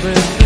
friend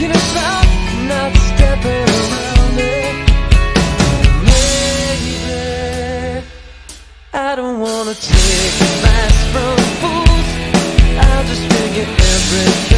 talking about, not stepping around it. I don't wanna take advice from fools. I just figure everything.